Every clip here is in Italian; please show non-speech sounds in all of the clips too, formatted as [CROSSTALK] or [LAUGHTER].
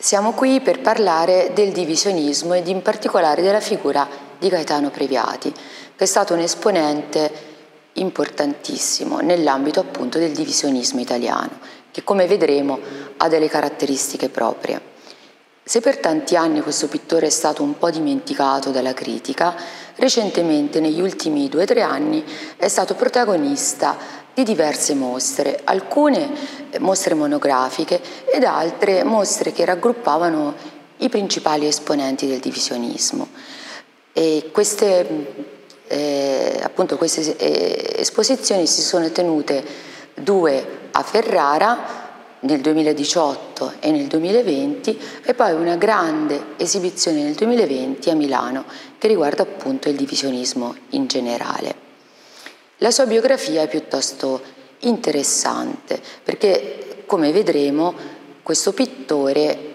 Siamo qui per parlare del divisionismo ed in particolare della figura di Gaetano Previati, che è stato un esponente importantissimo nell'ambito appunto del divisionismo italiano, che come vedremo ha delle caratteristiche proprie. Se per tanti anni questo pittore è stato un po' dimenticato dalla critica, recentemente negli ultimi due o tre anni è stato protagonista di diverse mostre, alcune mostre monografiche ed altre mostre che raggruppavano i principali esponenti del divisionismo. E queste, eh, appunto, queste eh, esposizioni si sono tenute due a Ferrara nel 2018 e nel 2020 e poi una grande esibizione nel 2020 a Milano che riguarda appunto il divisionismo in generale. La sua biografia è piuttosto interessante perché, come vedremo, questo pittore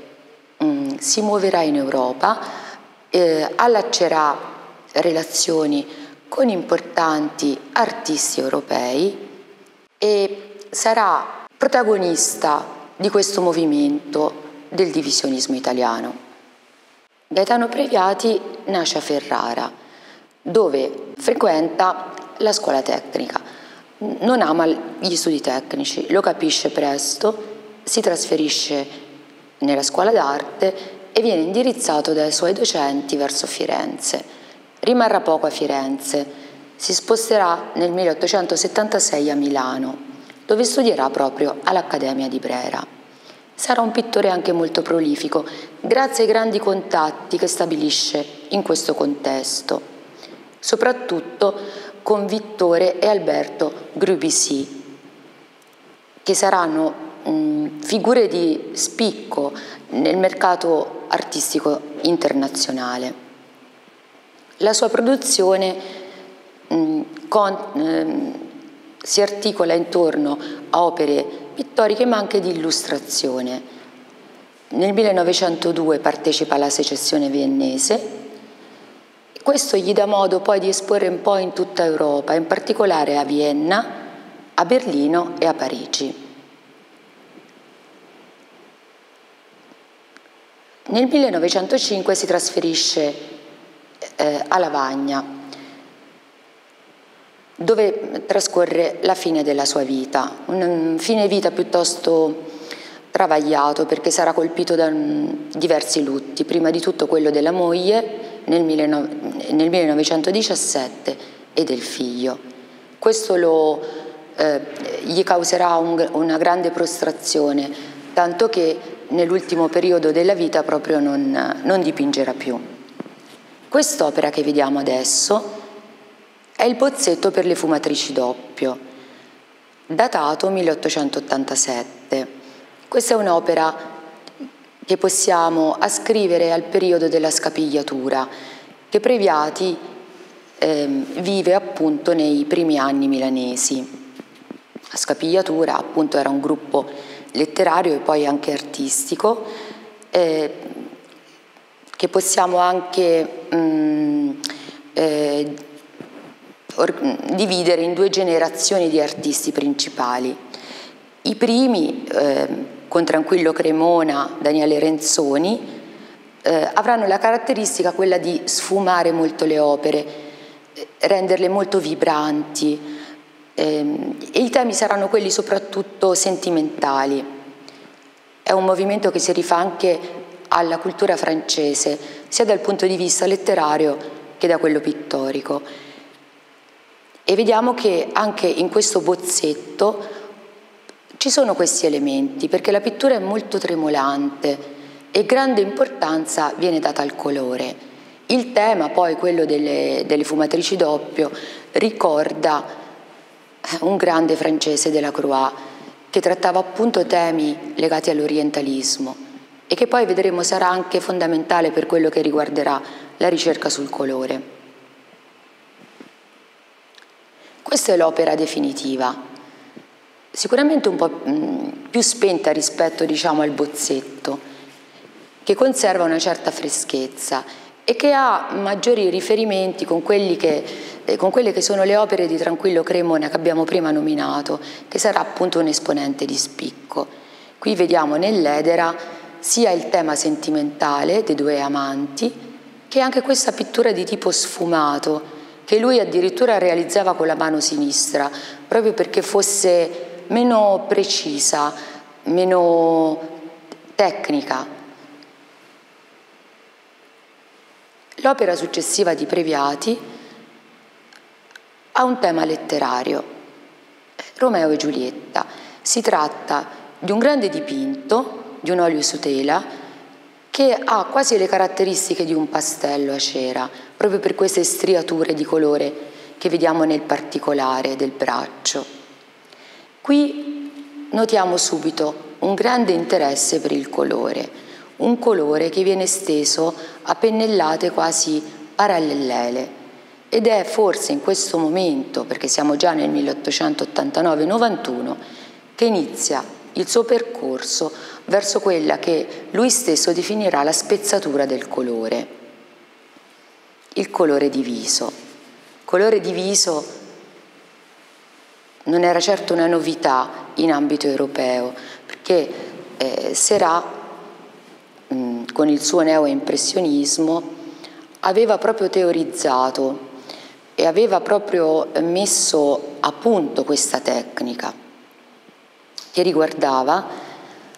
mh, mm, si muoverà in Europa, eh, allaccerà relazioni con importanti artisti europei e sarà protagonista di questo movimento del divisionismo italiano. Gaetano Previati nasce a Ferrara, dove frequenta la scuola tecnica. Non ama gli studi tecnici, lo capisce presto, si trasferisce nella scuola d'arte e viene indirizzato dai suoi docenti verso Firenze. Rimarrà poco a Firenze, si sposterà nel 1876 a Milano, dove studierà proprio all'Accademia di Brera. Sarà un pittore anche molto prolifico, grazie ai grandi contatti che stabilisce in questo contesto, soprattutto con Vittore e Alberto Grubisi, che saranno mh, figure di spicco nel mercato artistico internazionale. La sua produzione mh, con, mh, si articola intorno a opere pittoriche ma anche di illustrazione. Nel 1902 partecipa alla secessione viennese questo gli dà modo poi di esporre un po' in tutta Europa, in particolare a Vienna, a Berlino e a Parigi. Nel 1905 si trasferisce eh, a Lavagna, dove trascorre la fine della sua vita, un fine vita piuttosto travagliato perché sarà colpito da um, diversi lutti, prima di tutto quello della moglie, nel, nel 1917 e del figlio. Questo lo, eh, gli causerà un, una grande prostrazione, tanto che nell'ultimo periodo della vita proprio non, non dipingerà più. Quest'opera che vediamo adesso è il bozzetto per le fumatrici doppio, datato 1887. Questa è un'opera che possiamo ascrivere al periodo della scapigliatura, che Previati eh, vive appunto nei primi anni milanesi. La scapigliatura appunto era un gruppo letterario e poi anche artistico, eh, che possiamo anche mh, mm, eh, dividere in due generazioni di artisti principali. I primi eh, con Tranquillo Cremona, Daniele Renzoni, eh, avranno la caratteristica quella di sfumare molto le opere, eh, renderle molto vibranti ehm, e i temi saranno quelli soprattutto sentimentali. È un movimento che si rifà anche alla cultura francese, sia dal punto di vista letterario che da quello pittorico. E vediamo che anche in questo bozzetto ci sono questi elementi perché la pittura è molto tremolante e grande importanza viene data al colore. Il tema poi, quello delle, delle fumatrici doppio, ricorda eh, un grande francese della Croix che trattava appunto temi legati all'orientalismo e che poi vedremo sarà anche fondamentale per quello che riguarderà la ricerca sul colore. Questa è l'opera definitiva sicuramente un po' mm, più spenta rispetto diciamo, al bozzetto, che conserva una certa freschezza e che ha maggiori riferimenti con, che, eh, con quelle che sono le opere di Tranquillo Cremona che abbiamo prima nominato, che sarà appunto un esponente di spicco. Qui vediamo nell'Edera sia il tema sentimentale dei due amanti che anche questa pittura di tipo sfumato che lui addirittura realizzava con la mano sinistra proprio perché fosse meno precisa, meno tecnica. L'opera successiva di Previati ha un tema letterario, Romeo e Giulietta. Si tratta di un grande dipinto di un olio su tela che ha quasi le caratteristiche di un pastello a cera, proprio per queste striature di colore che vediamo nel particolare del braccio. Qui notiamo subito un grande interesse per il colore, un colore che viene steso a pennellate quasi parallele ed è forse in questo momento, perché siamo già nel 1889-91, che inizia il suo percorso verso quella che lui stesso definirà la spezzatura del colore, il colore diviso. Colore diviso non era certo una novità in ambito europeo, perché eh, Serà, mh, con il suo neoimpressionismo, aveva proprio teorizzato e aveva proprio messo a punto questa tecnica che riguardava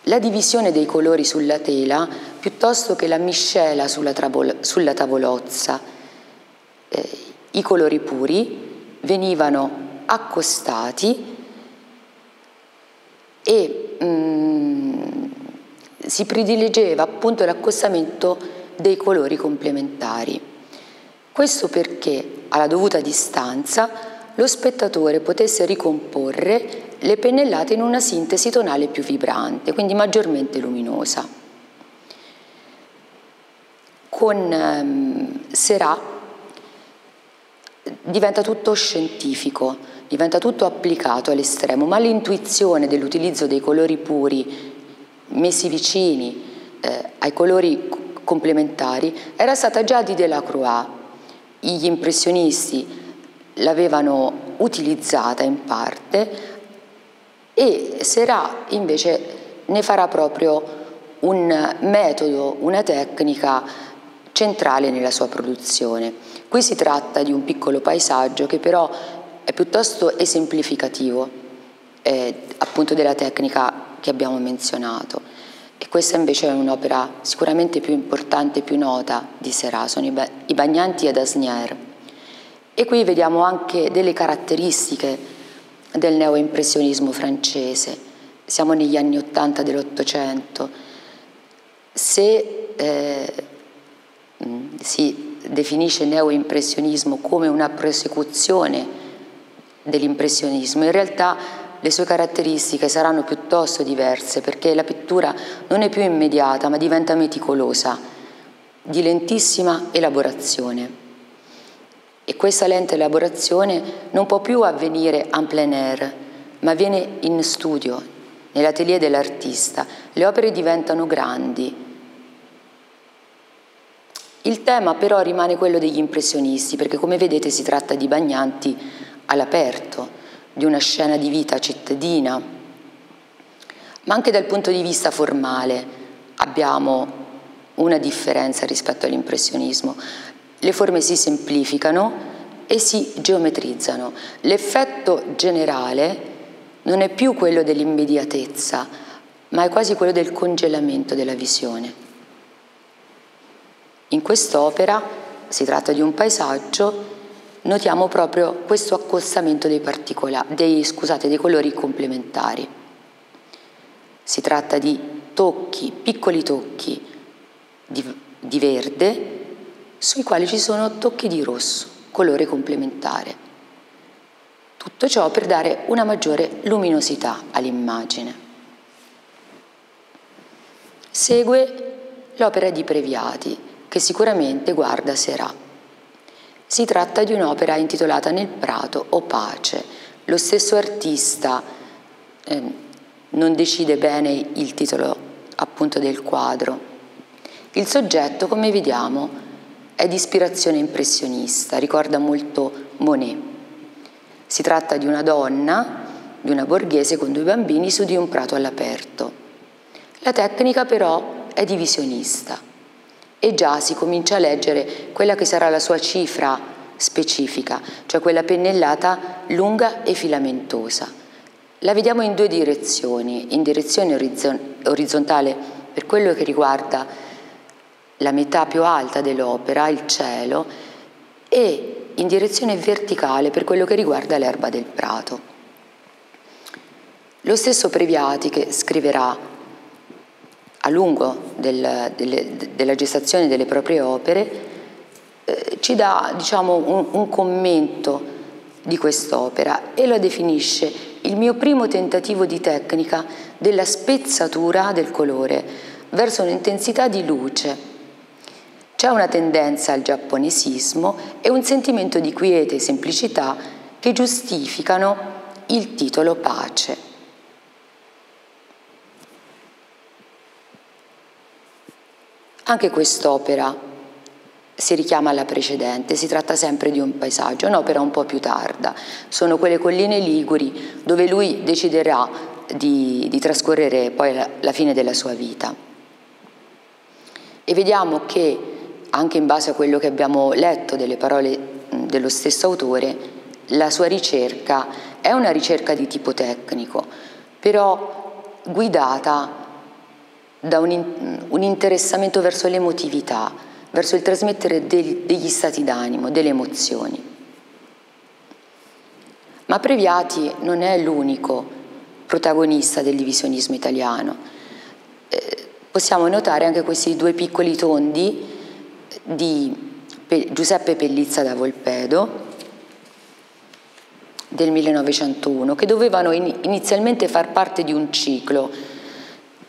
la divisione dei colori sulla tela piuttosto che la miscela sulla, sulla tavolozza. Eh, I colori puri venivano accostati e mm, si prediligeva appunto l'accostamento dei colori complementari. Questo perché alla dovuta distanza lo spettatore potesse ricomporre le pennellate in una sintesi tonale più vibrante, quindi maggiormente luminosa. Con ehm, Serà diventa tutto scientifico, diventa tutto applicato all'estremo, ma l'intuizione dell'utilizzo dei colori puri messi vicini eh, ai colori complementari era stata già di Delacroix. Gli impressionisti l'avevano utilizzata in parte e Serà invece ne farà proprio un metodo, una tecnica centrale nella sua produzione. Qui si tratta di un piccolo paesaggio che però è piuttosto esemplificativo eh, appunto della tecnica che abbiamo menzionato. E questa invece è un'opera sicuramente più importante e più nota di Serà, sono i, Bagnanti ad Asnières. E qui vediamo anche delle caratteristiche del neoimpressionismo francese. Siamo negli anni Ottanta dell'Ottocento. Se eh, si definisce neoimpressionismo come una prosecuzione dell'impressionismo, in realtà le sue caratteristiche saranno piuttosto diverse perché la pittura non è più immediata ma diventa meticolosa, di lentissima elaborazione. E questa lenta elaborazione non può più avvenire en plein air, ma avviene in studio, nell'atelier dell'artista. Le opere diventano grandi. Il tema però rimane quello degli impressionisti, perché come vedete si tratta di bagnanti all'aperto, di una scena di vita cittadina, ma anche dal punto di vista formale abbiamo una differenza rispetto all'impressionismo. Le forme si semplificano e si geometrizzano. L'effetto generale non è più quello dell'immediatezza, ma è quasi quello del congelamento della visione. In quest'opera si tratta di un paesaggio, notiamo proprio questo accostamento dei, dei, scusate, dei colori complementari. Si tratta di tocchi, piccoli tocchi di, di verde, sui quali ci sono tocchi di rosso, colore complementare. Tutto ciò per dare una maggiore luminosità all'immagine. Segue l'opera di Previati, che sicuramente guarda Serà. Si tratta di un'opera intitolata Nel Prato o Pace. Lo stesso artista eh, non decide bene il titolo appunto del quadro. Il soggetto, come vediamo, è di ispirazione impressionista, ricorda molto Monet. Si tratta di una donna, di una borghese con due bambini su di un prato all'aperto. La tecnica però è divisionista e già si comincia a leggere quella che sarà la sua cifra specifica, cioè quella pennellata lunga e filamentosa. La vediamo in due direzioni, in direzione orizzontale per quello che riguarda la metà più alta dell'opera, il cielo, e in direzione verticale per quello che riguarda l'erba del prato. Lo stesso Previati che scriverà a lungo del, delle, della gestazione delle proprie opere eh, ci dà diciamo, un, un commento di quest'opera e la definisce il mio primo tentativo di tecnica della spezzatura del colore verso un'intensità di luce. C'è una tendenza al giapponesismo e un sentimento di quiete e semplicità che giustificano il titolo Pace. Anche quest'opera si richiama alla precedente, si tratta sempre di un paesaggio, un'opera un po' più tarda, sono quelle colline liguri dove lui deciderà di, di trascorrere poi la, la fine della sua vita. E vediamo che anche in base a quello che abbiamo letto delle parole dello stesso autore, la sua ricerca è una ricerca di tipo tecnico, però guidata da un, un interessamento verso l'emotività, verso il trasmettere del, degli stati d'animo, delle emozioni. Ma Previati non è l'unico protagonista del divisionismo italiano. Eh, possiamo notare anche questi due piccoli tondi di Pe Giuseppe Pellizza da Volpedo del 1901 che dovevano in inizialmente far parte di un ciclo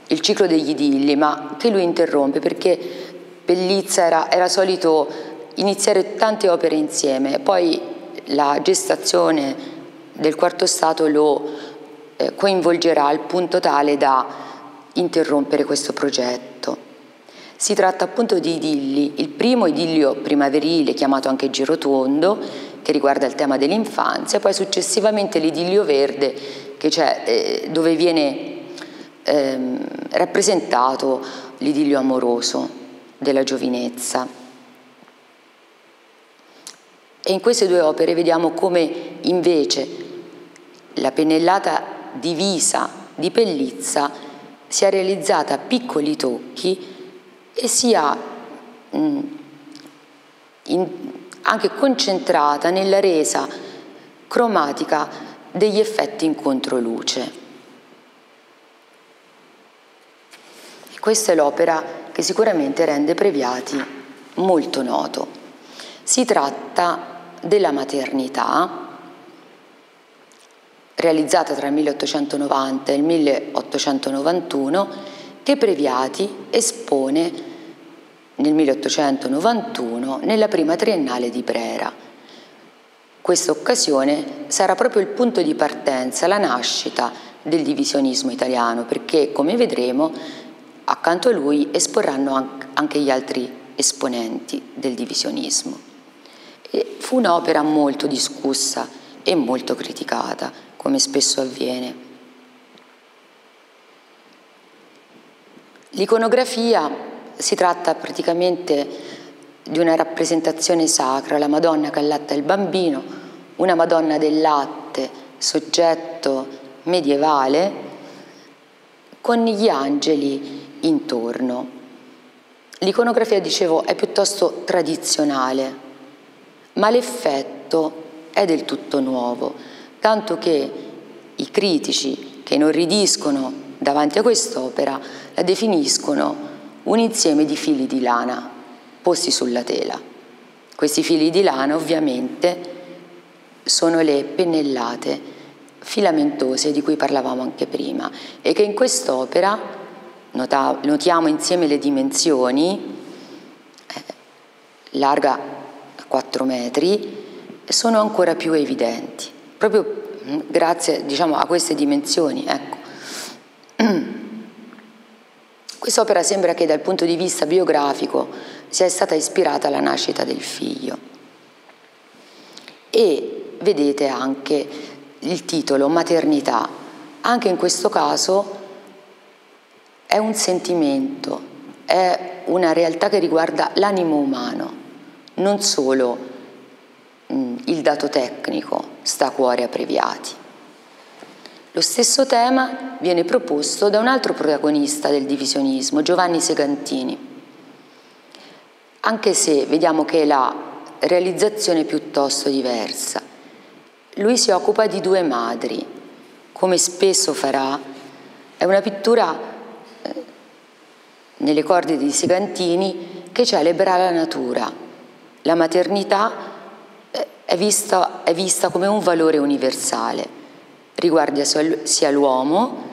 il ciclo degli idilli, ma che lui interrompe perché Bellizza era, era solito iniziare tante opere insieme, poi la gestazione del quarto stato lo eh, coinvolgerà al punto tale da interrompere questo progetto. Si tratta appunto di idilli, il primo idillio primaverile chiamato anche girotondo che riguarda il tema dell'infanzia, poi successivamente l'idillio verde eh, dove viene ehm, rappresentato l'idillio amoroso della giovinezza. E in queste due opere vediamo come invece la pennellata divisa di Pellizza sia realizzata a piccoli tocchi e sia mh, in, anche concentrata nella resa cromatica degli effetti in controluce. Questa è l'opera che sicuramente rende Previati molto noto. Si tratta della maternità, realizzata tra il 1890 e il 1891, che Previati espone nel 1891 nella prima triennale di Brera. Questa occasione sarà proprio il punto di partenza, la nascita del divisionismo italiano, perché come vedremo accanto a lui esporranno anche gli altri esponenti del divisionismo. E fu un'opera molto discussa e molto criticata, come spesso avviene. L'iconografia si tratta praticamente di una rappresentazione sacra, la Madonna che allatta il bambino, una Madonna del latte, soggetto medievale, con gli angeli intorno. L'iconografia, dicevo, è piuttosto tradizionale, ma l'effetto è del tutto nuovo, tanto che i critici che inorridiscono davanti a quest'opera la definiscono un insieme di fili di lana posti sulla tela. Questi fili di lana ovviamente sono le pennellate filamentose di cui parlavamo anche prima e che in quest'opera notiamo insieme le dimensioni, eh, larga 4 metri, sono ancora più evidenti, proprio mm, grazie diciamo, a queste dimensioni. Ecco. [CLEARS THROAT] Quest'opera sembra che dal punto di vista biografico sia stata ispirata alla nascita del figlio. E vedete anche il titolo Maternità. Anche in questo caso è un sentimento è una realtà che riguarda l'animo umano, non solo mh, il dato tecnico sta a cuore a Previati. Lo stesso tema viene proposto da un altro protagonista del divisionismo, Giovanni Segantini, anche se vediamo che è la realizzazione piuttosto diversa. Lui si occupa di due madri, come spesso farà, è una pittura nelle corde di Segantini che celebra la natura. La maternità eh, è vista, è vista come un valore universale, riguarda sia l'uomo,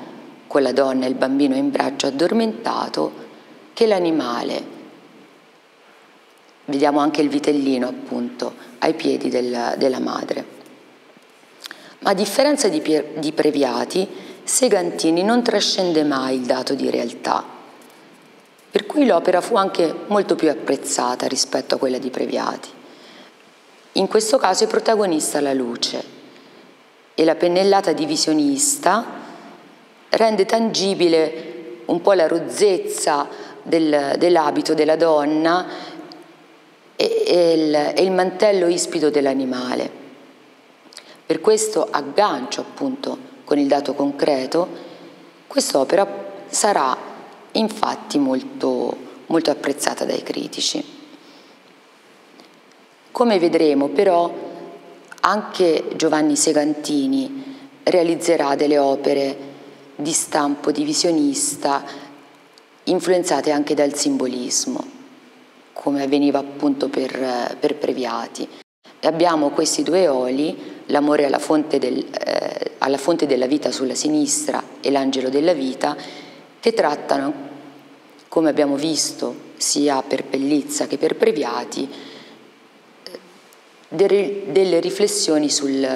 con la donna e il bambino in braccio addormentato, che l'animale. Vediamo anche il vitellino appunto ai piedi del, della madre. Ma a differenza di, di Previati, Segantini non trascende mai il dato di realtà, per cui l'opera fu anche molto più apprezzata rispetto a quella di Previati. In questo caso è protagonista la luce e la pennellata divisionista rende tangibile un po' la rozzezza del, dell'abito della donna e, e, il, e il mantello ispido dell'animale. Per questo aggancio appunto con il dato concreto, quest'opera sarà infatti molto, molto apprezzata dai critici. Come vedremo però anche Giovanni Segantini realizzerà delle opere di stampo divisionista influenzate anche dal simbolismo, come avveniva appunto per, per Previati. E abbiamo questi due oli l'amore alla del, eh, alla fonte della vita sulla sinistra e l'angelo della vita, che trattano, come abbiamo visto sia per Pellizza che per Previati, delle riflessioni sul,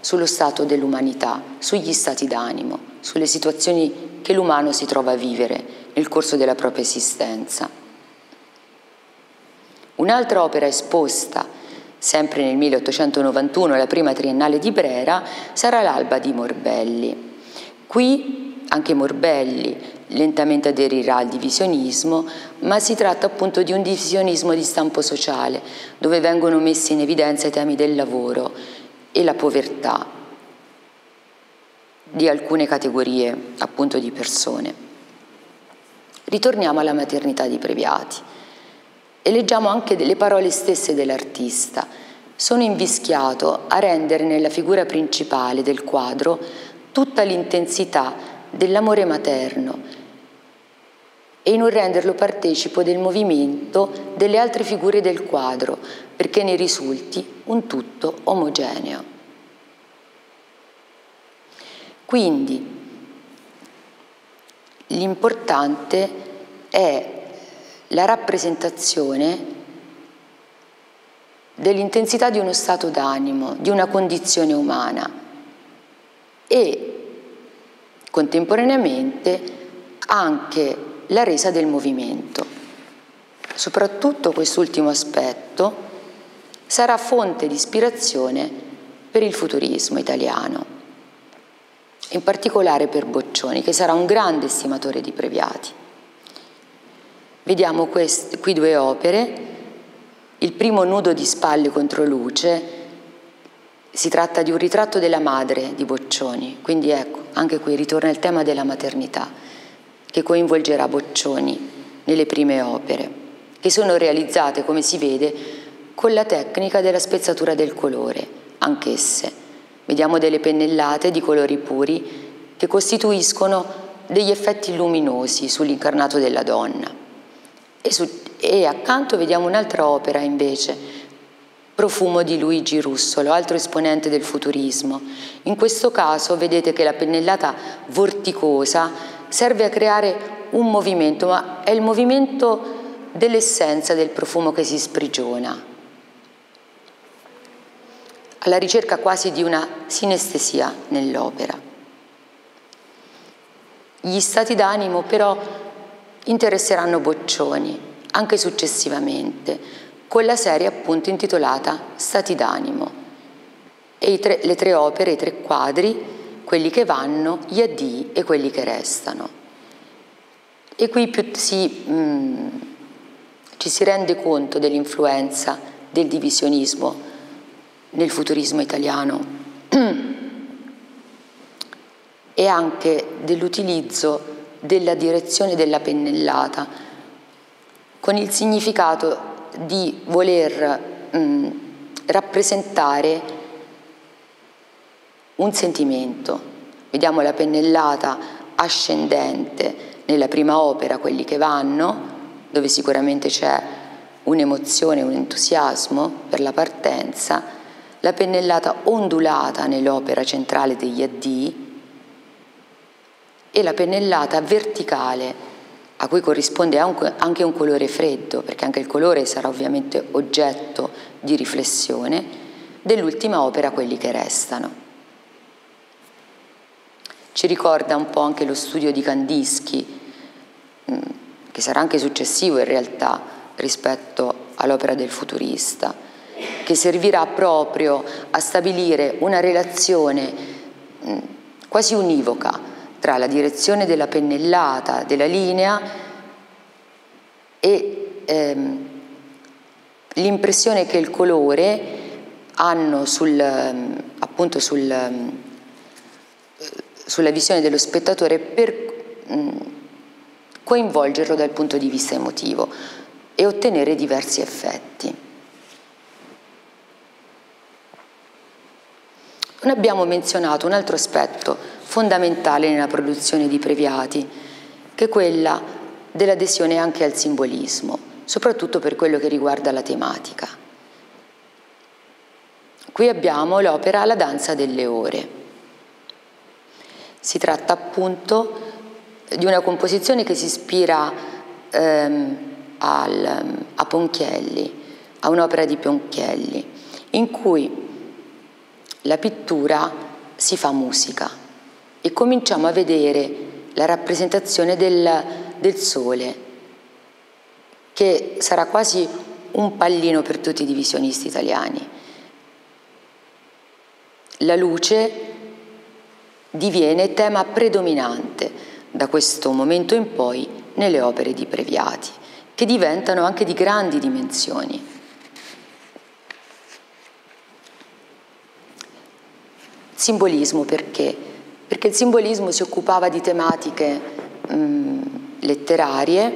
sullo stato dell'umanità, sugli stati d'animo, sulle situazioni che l'umano si trova a vivere nel corso della propria esistenza. Un'altra opera esposta sempre nel 1891, la prima triennale di Brera, sarà l'alba di Morbelli. Qui anche Morbelli lentamente aderirà al divisionismo, ma si tratta appunto di un divisionismo di stampo sociale, dove vengono messi in evidenza i temi del lavoro e la povertà di alcune categorie appunto di persone. Ritorniamo alla maternità di Previati e leggiamo anche delle parole stesse dell'artista. Sono invischiato a rendere nella figura principale del quadro tutta l'intensità dell'amore materno e in un renderlo partecipo del movimento delle altre figure del quadro perché ne risulti un tutto omogeneo. Quindi l'importante è la rappresentazione dell'intensità di uno stato d'animo, di una condizione umana e contemporaneamente anche la resa del movimento. Soprattutto quest'ultimo aspetto sarà fonte di ispirazione per il futurismo italiano, in particolare per Boccioni, che sarà un grande estimatore di Previati. Vediamo quest, qui due opere, il primo nudo di spalle contro luce, si tratta di un ritratto della madre di Boccioni, quindi ecco, anche qui ritorna il tema della maternità, che coinvolgerà Boccioni nelle prime opere, che sono realizzate, come si vede, con la tecnica della spezzatura del colore, anch'esse. Vediamo delle pennellate di colori puri che costituiscono degli effetti luminosi sull'incarnato della donna. E, su, e accanto vediamo un'altra opera invece, Profumo di Luigi Russolo, altro esponente del futurismo. In questo caso vedete che la pennellata vorticosa serve a creare un movimento, ma è il movimento dell'essenza del profumo che si sprigiona, alla ricerca quasi di una sinestesia nell'opera. Gli stati d'animo però interesseranno Boccioni anche successivamente, con la serie appunto intitolata Stati d'animo e tre, le tre opere, i tre quadri, quelli che vanno, gli addii e quelli che restano. E qui più si, mh, mm, ci si rende conto dell'influenza del divisionismo nel futurismo italiano [CLEARS THROAT] e anche dell'utilizzo della direzione della pennellata con il significato di voler mh, mm, rappresentare un sentimento. Vediamo la pennellata ascendente nella prima opera, quelli che vanno, dove sicuramente c'è un'emozione, un entusiasmo per la partenza, la pennellata ondulata nell'opera centrale degli addii e la pennellata verticale a cui corrisponde anche un colore freddo, perché anche il colore sarà ovviamente oggetto di riflessione, dell'ultima opera Quelli che restano. Ci ricorda un po' anche lo studio di Kandinsky, mm, che sarà anche successivo in realtà rispetto all'opera del futurista, che servirà proprio a stabilire una relazione mm, quasi univoca tra la direzione della pennellata, della linea e ehm, l'impressione che il colore hanno sul, appunto sul, sulla visione dello spettatore per mm, coinvolgerlo dal punto di vista emotivo e ottenere diversi effetti. Non abbiamo menzionato un altro aspetto fondamentale nella produzione di Previati, che è quella dell'adesione anche al simbolismo, soprattutto per quello che riguarda la tematica. Qui abbiamo l'opera La danza delle ore. Si tratta appunto di una composizione che si ispira ehm, al, a Ponchielli, a un'opera di Ponchielli, in cui la pittura si fa musica e cominciamo a vedere la rappresentazione del, del sole, che sarà quasi un pallino per tutti i divisionisti italiani. La luce diviene tema predominante da questo momento in poi nelle opere di Previati, che diventano anche di grandi dimensioni. Simbolismo perché? Perché il simbolismo si occupava di tematiche mh, mm, letterarie,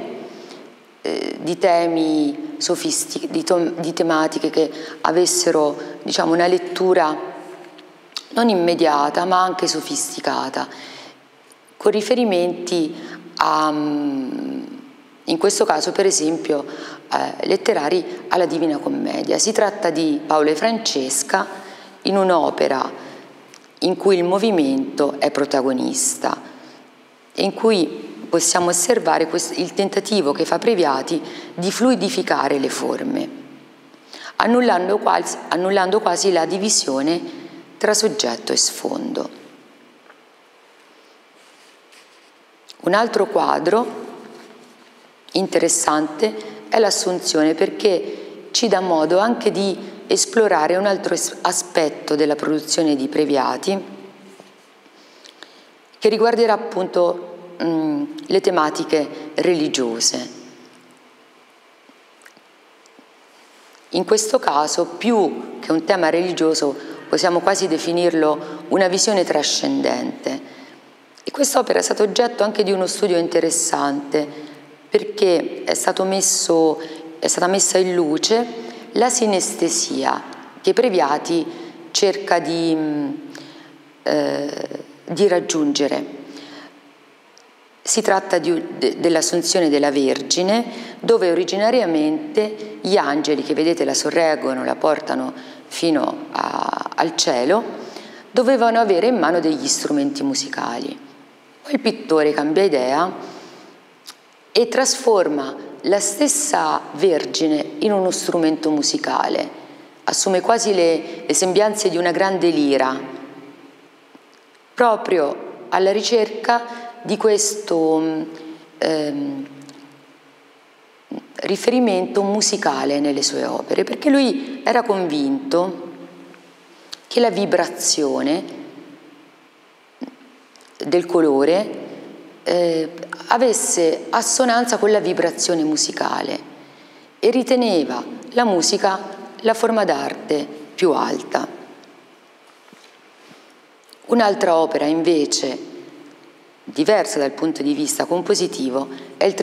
eh, di temi sofistici, di, di, tematiche che avessero diciamo, una lettura non immediata ma anche sofisticata, con riferimenti a, mm, in questo caso per esempio, eh, letterari alla Divina Commedia. Si tratta di Paolo e Francesca in un'opera in cui il movimento è protagonista in cui possiamo osservare il tentativo che fa Previati di fluidificare le forme, annullando quasi, annullando quasi la divisione tra soggetto e sfondo. Un altro quadro interessante è l'assunzione perché ci dà modo anche di esplorare un altro aspetto della produzione di Previati che riguarderà appunto mh, le tematiche religiose. In questo caso, più che un tema religioso, possiamo quasi definirlo una visione trascendente. E quest'opera è stata oggetto anche di uno studio interessante perché è, messo, è stata messa in luce la sinestesia che Previati cerca di, mm, eh, di raggiungere. Si tratta di, de, dell'Assunzione della Vergine, dove originariamente gli angeli che vedete la sorreggono, la portano fino a, al cielo, dovevano avere in mano degli strumenti musicali. Poi il pittore cambia idea e trasforma la stessa Vergine in uno strumento musicale, assume quasi le, le sembianze di una grande lira, proprio alla ricerca di questo ehm, riferimento musicale nelle sue opere, perché lui era convinto che la vibrazione del colore eh, avesse assonanza con la vibrazione musicale e riteneva la musica la forma d'arte più alta. Un'altra opera invece diversa dal punto di vista compositivo è il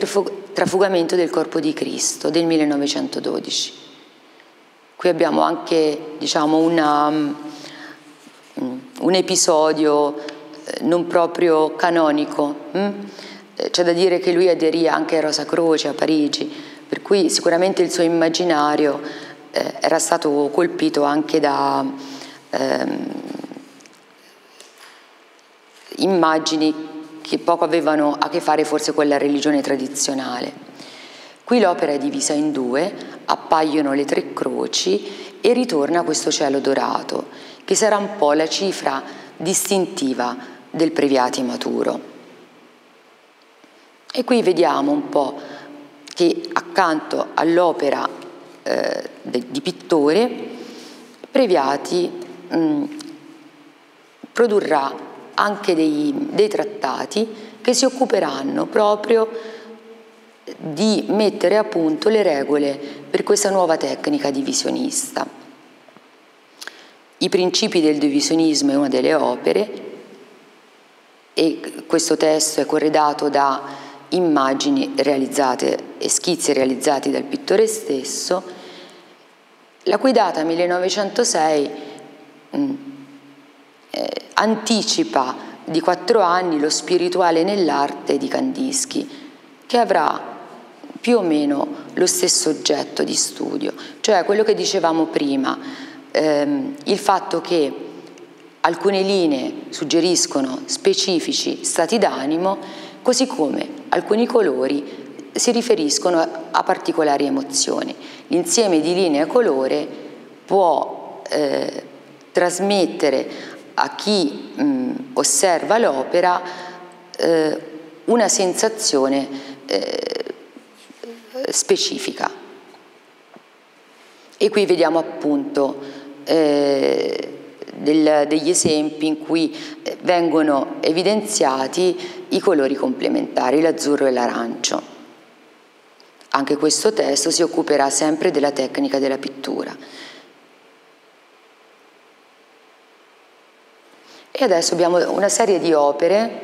trafugamento del corpo di Cristo del 1912. Qui abbiamo anche diciamo, una, un episodio non proprio canonico. Hm? C'è da dire che lui aderì anche a Rosa Croce a Parigi, per cui sicuramente il suo immaginario eh, era stato colpito anche da ehm, immagini che poco avevano a che fare forse con la religione tradizionale. Qui l'opera è divisa in due, appaiono le tre croci e ritorna questo cielo dorato, che sarà un po' la cifra distintiva del Previati maturo. E qui vediamo un po' che accanto all'opera eh, di pittore, Previati mh, produrrà anche dei, dei trattati che si occuperanno proprio di mettere a punto le regole per questa nuova tecnica divisionista. I principi del divisionismo è una delle opere e questo testo è corredato da immagini realizzate e schizzi realizzati dal pittore stesso, la cui data 1906 mh, eh, anticipa di quattro anni lo spirituale nell'arte di Kandinsky, che avrà più o meno lo stesso oggetto di studio, cioè quello che dicevamo prima, ehm, il fatto che alcune linee suggeriscono specifici stati d'animo, così come alcuni colori si riferiscono a particolari emozioni. L'insieme di linee a colore può eh, trasmettere a chi mh, osserva l'opera eh, una sensazione eh, specifica. E qui vediamo appunto eh, del, degli esempi in cui eh, vengono evidenziati i colori complementari, l'azzurro e l'arancio. Anche questo testo si occuperà sempre della tecnica della pittura. E adesso abbiamo una serie di opere,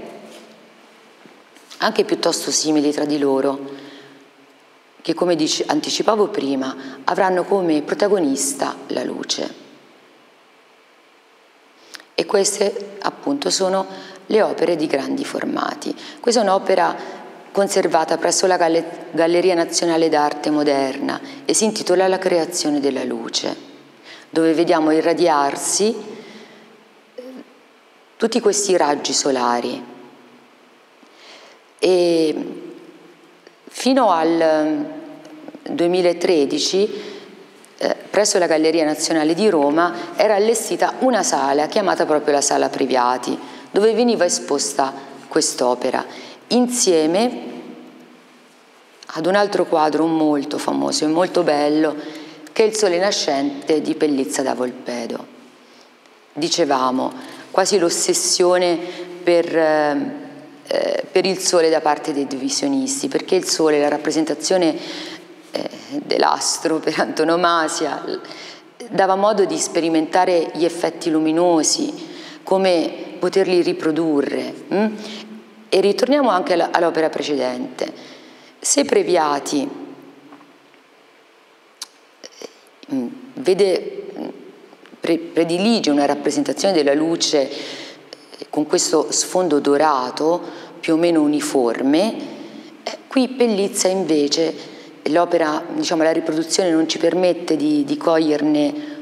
anche piuttosto simili tra di loro, che come anticipavo prima, avranno come protagonista la luce. Queste appunto sono le opere di grandi formati. Questa è un'opera conservata presso la Galleria Nazionale d'Arte Moderna e si intitola La creazione della luce, dove vediamo irradiarsi tutti questi raggi solari. E fino al 2013 eh, presso la Galleria Nazionale di Roma era allestita una sala chiamata proprio la Sala Priviati, dove veniva esposta quest'opera, insieme ad un altro quadro molto famoso e molto bello, che è Il Sole Nascente di Pellizza da Volpedo. Dicevamo, quasi l'ossessione per, eh, eh, per, il sole da parte dei divisionisti, perché il sole la rappresentazione eh, dell'astro per antonomasia, dava modo di sperimentare gli effetti luminosi, come poterli riprodurre. Hm? E ritorniamo anche all'opera precedente. Se Previati hm, vede predilige una rappresentazione della luce eh, con questo sfondo dorato più o meno uniforme, eh, qui Pellizza invece l'opera, diciamo la riproduzione non ci permette di, di coglierne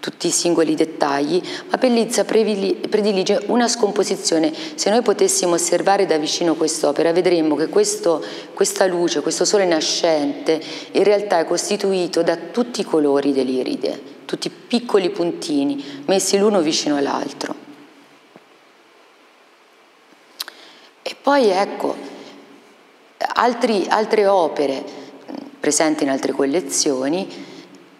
tutti i singoli dettagli, ma Pellizza predilige una scomposizione. Se noi potessimo osservare da vicino quest'opera, vedremmo che questo, questa luce, questo sole nascente, in realtà è costituito da tutti i colori dell'iride tutti piccoli puntini messi l'uno vicino all'altro. E poi ecco, altri, altre opere presenti in altre collezioni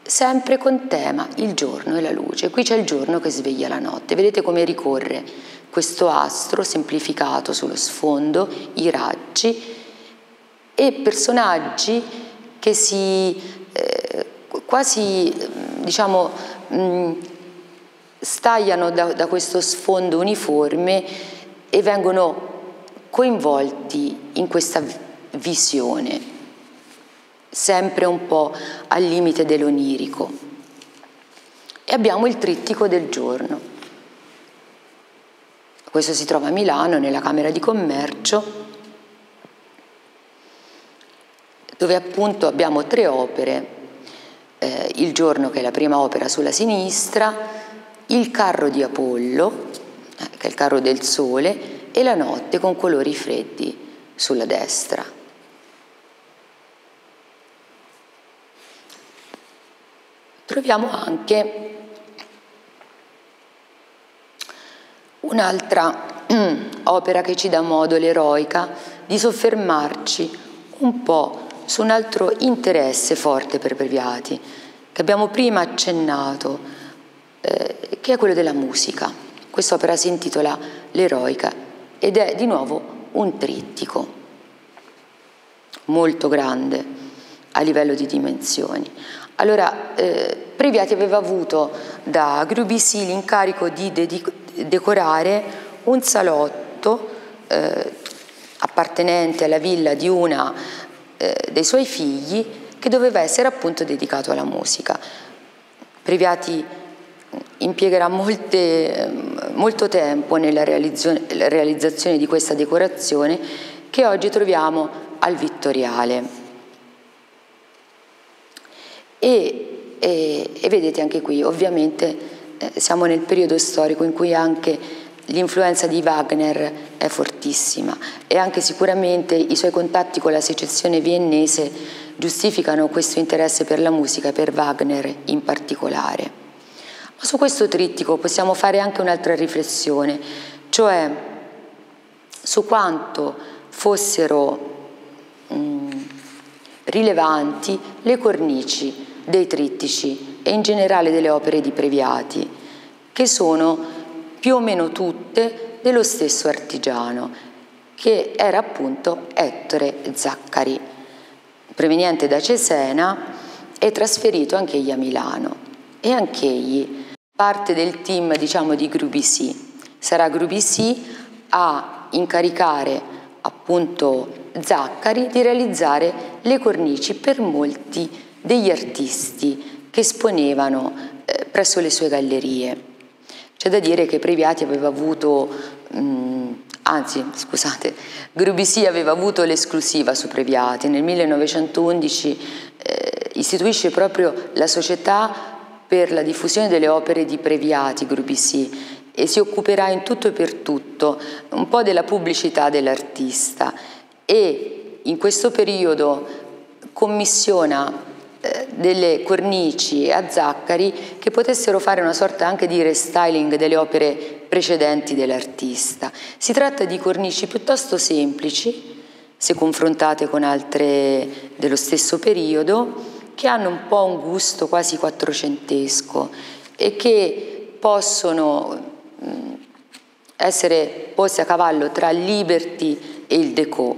sempre con tema il giorno e la luce. Qui c'è il giorno che sveglia la notte. Vedete come ricorre questo astro semplificato sullo sfondo, i raggi e personaggi che si eh, quasi diciamo mh, stagliano da, da questo sfondo uniforme e vengono coinvolti in questa visione, sempre un po' al limite dell'onirico. E abbiamo il trittico del giorno. Questo si trova a Milano, nella Camera di Commercio, dove appunto abbiamo tre opere, eh, Il giorno che è la prima opera sulla sinistra, Il carro di Apollo, eh, che è il carro del sole, e La notte con colori freddi sulla destra. Troviamo anche Un'altra opera che ci dà modo, l'eroica, di soffermarci un po' su un altro interesse forte per Previati, che abbiamo prima accennato, eh, che è quello della musica. Quest'opera si intitola L'eroica ed è di nuovo un trittico molto grande a livello di dimensioni. Allora, eh, Previati aveva avuto da Grubisi l'incarico di decorare un salotto eh, appartenente alla villa di una eh, dei suoi figli che doveva essere appunto dedicato alla musica. Previati impiegherà molte, molto tempo nella realizzazione di questa decorazione che oggi troviamo al Vittoriale. E, e, e vedete anche qui, ovviamente, eh, siamo nel periodo storico in cui anche l'influenza di Wagner è fortissima e anche sicuramente i suoi contatti con la secessione viennese giustificano questo interesse per la musica, per Wagner in particolare. Ma su questo trittico possiamo fare anche un'altra riflessione, cioè su quanto fossero mh, mm, rilevanti le cornici dei trittici e in generale delle opere di Previati, che sono più o meno tutte dello stesso artigiano, che era appunto Ettore Zaccari, proveniente da Cesena e trasferito anch'egli a Milano. E anch'egli parte del team diciamo di Grubisi. Sarà Grubisi a incaricare appunto Zaccari di realizzare le cornici per molti degli artisti che esponevano eh, presso le sue gallerie. C'è da dire che Previati aveva avuto, mh, anzi scusate, Grubisi aveva avuto l'esclusiva su Previati, nel 1911 eh, istituisce proprio la società per la diffusione delle opere di Previati, Grubisi, e si occuperà in tutto e per tutto un po' della pubblicità dell'artista e in questo periodo commissiona delle cornici a Zaccari che potessero fare una sorta anche di restyling delle opere precedenti dell'artista. Si tratta di cornici piuttosto semplici, se confrontate con altre dello stesso periodo, che hanno un po' un gusto quasi quattrocentesco e che possono mm, essere posti a cavallo tra il Liberty e il Deco,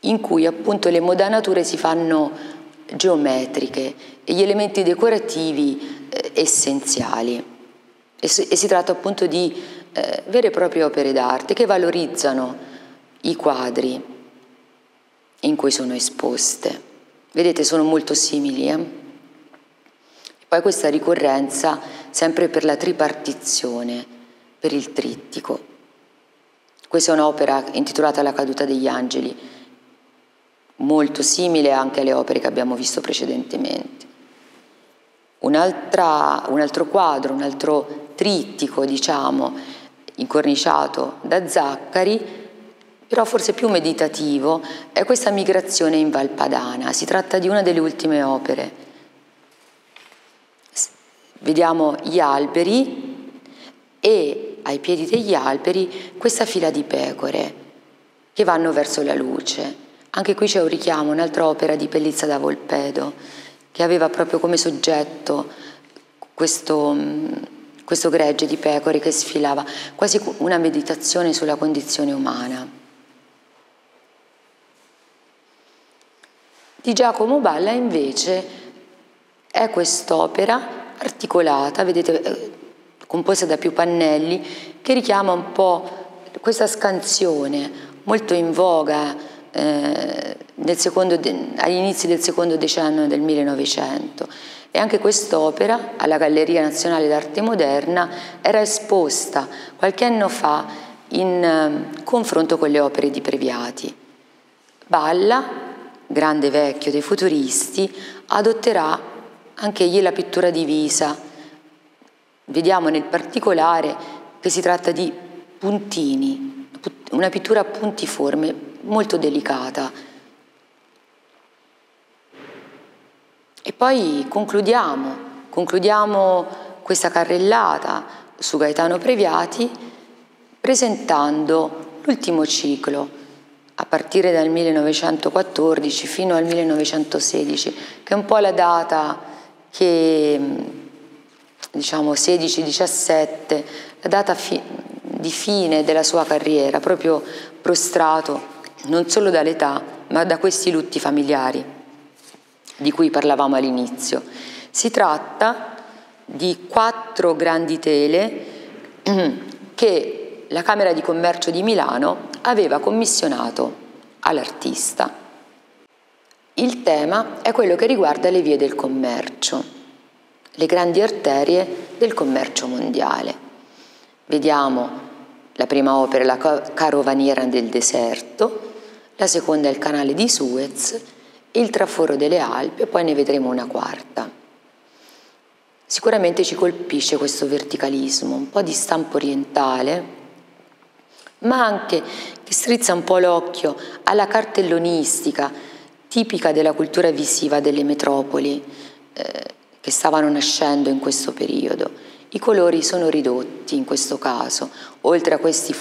in cui appunto le modanature si fanno geometriche e gli elementi decorativi eh, essenziali. E, e, si tratta appunto di eh, vere e proprie opere d'arte che valorizzano i quadri in cui sono esposte. Vedete, sono molto simili. Eh? Poi questa ricorrenza sempre per la tripartizione, per il trittico. Questa è un'opera intitolata La caduta degli angeli, molto simile anche alle opere che abbiamo visto precedentemente. Un, altro quadro, un altro trittico, diciamo, incorniciato da Zaccari, però forse più meditativo, è questa migrazione in Valpadana. Si tratta di una delle ultime opere. Vediamo gli alberi e ai piedi degli alberi questa fila di pecore che vanno verso la luce. Anche qui c'è un richiamo, un'altra opera di Pellizza da Volpedo, che aveva proprio come soggetto questo, questo gregge di pecore che sfilava, quasi una meditazione sulla condizione umana. Di Giacomo Balla invece è quest'opera articolata, vedete, eh, composta da più pannelli, che richiama un po' questa scansione molto in voga eh, agli inizi del secondo decennio del 1900 e anche quest'opera alla Galleria Nazionale d'Arte Moderna era esposta qualche anno fa in eh, confronto con le opere di Previati. Balla, grande vecchio dei futuristi, adotterà anche egli la pittura divisa. Vediamo nel particolare che si tratta di puntini, una pittura puntiforme molto delicata. E poi concludiamo, concludiamo questa carrellata su Gaetano Previati presentando l'ultimo ciclo a partire dal 1914 fino al 1916, che è un po' la data che diciamo 16-17, la data fi di fine della sua carriera, proprio prostrato non solo dall'età, ma da questi lutti familiari di cui parlavamo all'inizio. Si tratta di quattro grandi tele [CLEARS THROAT] che la Camera di Commercio di Milano aveva commissionato all'artista. Il tema è quello che riguarda le vie del commercio, le grandi arterie del commercio mondiale. Vediamo la prima opera la carovaniera del deserto, la seconda è il canale di Suez, il traforo delle Alpi e poi ne vedremo una quarta. Sicuramente ci colpisce questo verticalismo, un po' di stampo orientale, ma anche che strizza un po' l'occhio alla cartellonistica tipica della cultura visiva delle metropoli eh, che stavano nascendo in questo periodo i colori sono ridotti in questo caso, oltre a, questi,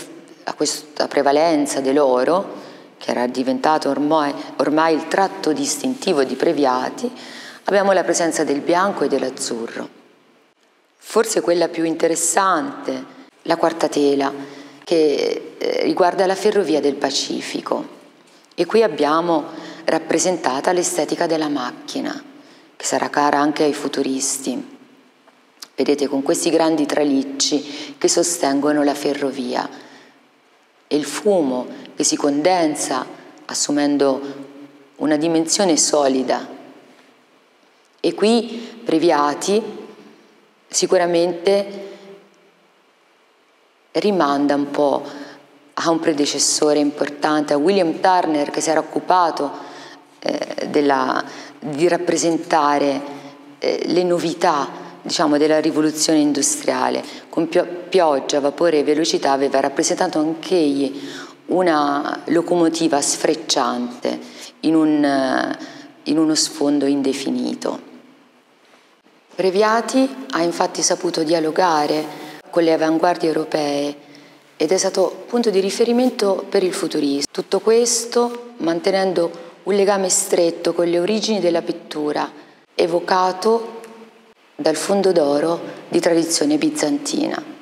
a questa prevalenza dell'oro, che era diventato ormai, ormai il tratto distintivo di Previati, abbiamo la presenza del bianco e dell'azzurro. Forse quella più interessante, la quarta tela, che eh, riguarda la ferrovia del Pacifico. E qui abbiamo rappresentata l'estetica della macchina, che sarà cara anche ai futuristi. Vedete con questi grandi tralicci che sostengono la ferrovia e il fumo che si condensa assumendo una dimensione solida. E qui Previati sicuramente rimanda un po' a un predecessore importante, a William Turner che si era occupato eh, della, di rappresentare eh, le novità diciamo, della rivoluzione industriale, con pioggia, vapore e velocità aveva rappresentato anch'egli una locomotiva sfrecciante in, un, in uno sfondo indefinito. Previati ha infatti saputo dialogare con le avanguardie europee ed è stato punto di riferimento per il futurismo. Tutto questo mantenendo un legame stretto con le origini della pittura, evocato dal fondo d'oro di tradizione bizantina.